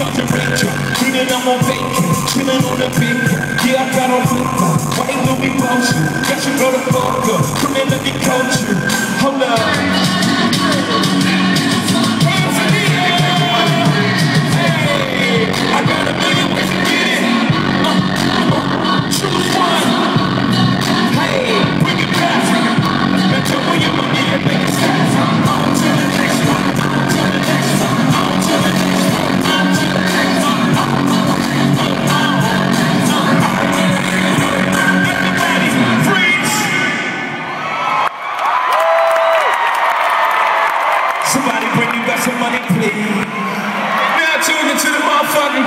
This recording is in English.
out the picture Eating on my bacon, chilling on the beach. Yeah, I got a whip, why you me bullshit? Got you grow the fuck up, a culture Somebody bring you back some money, please. Now tune into the motherfucking